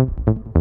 Oh!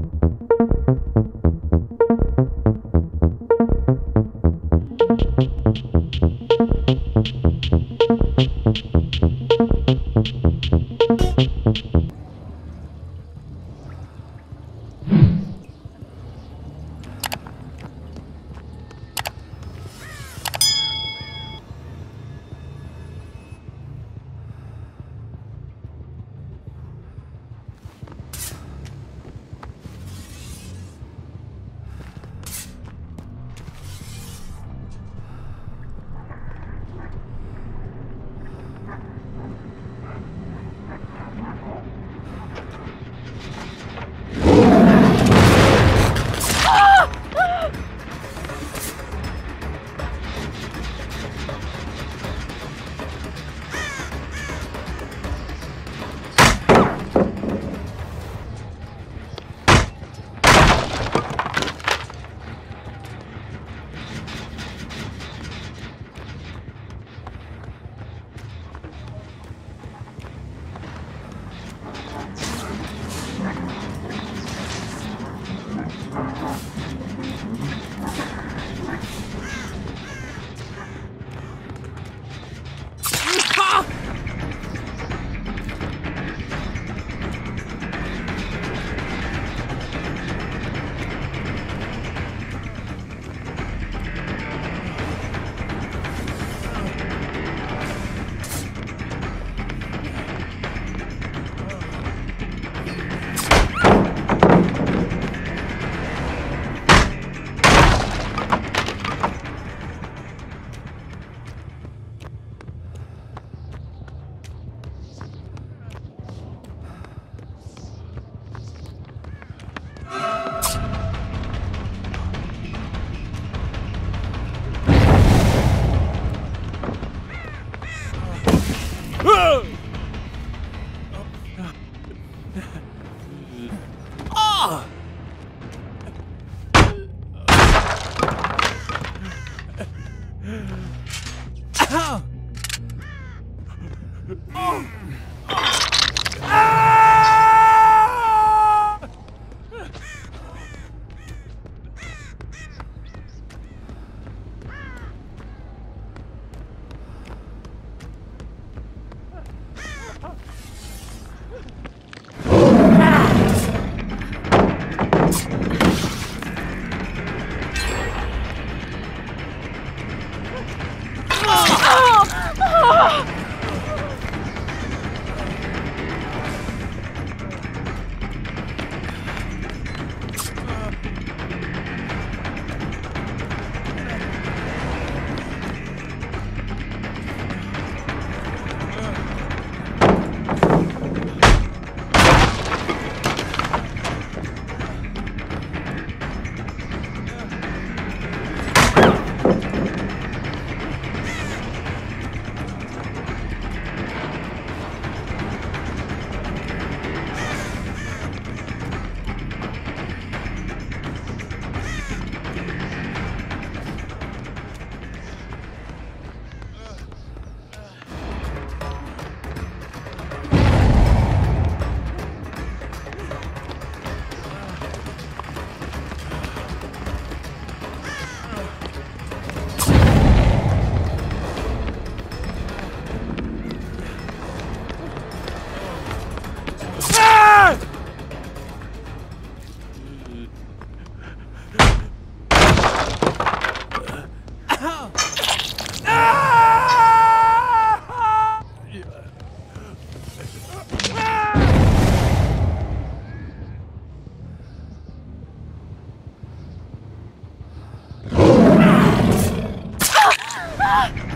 าก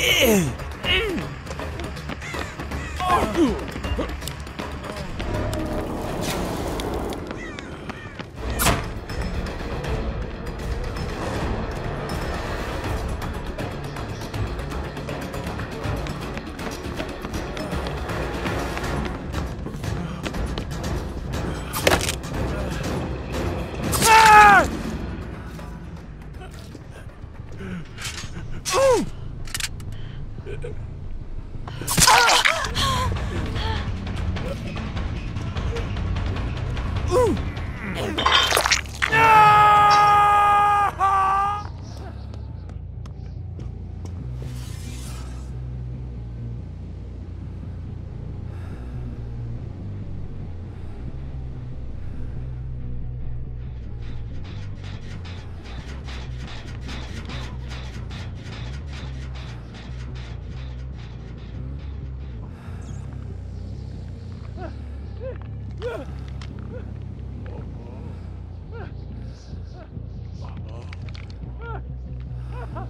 Ha ha!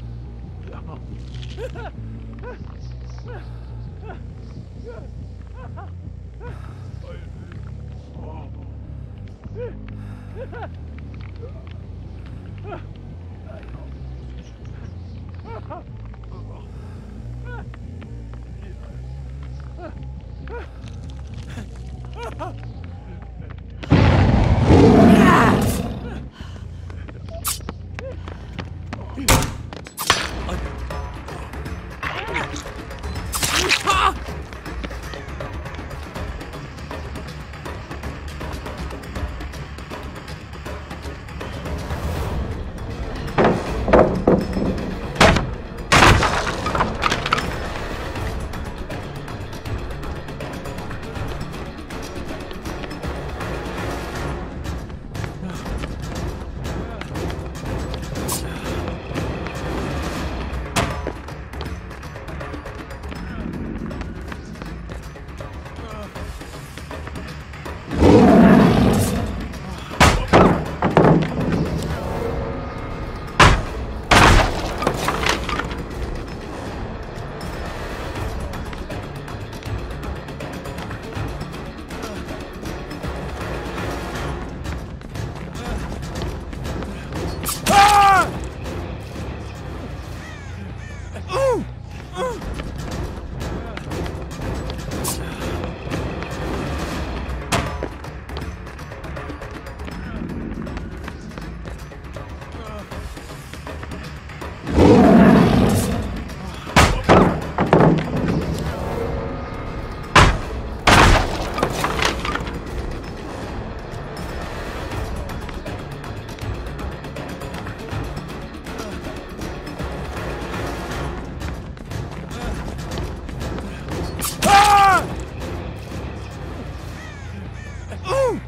Ooh!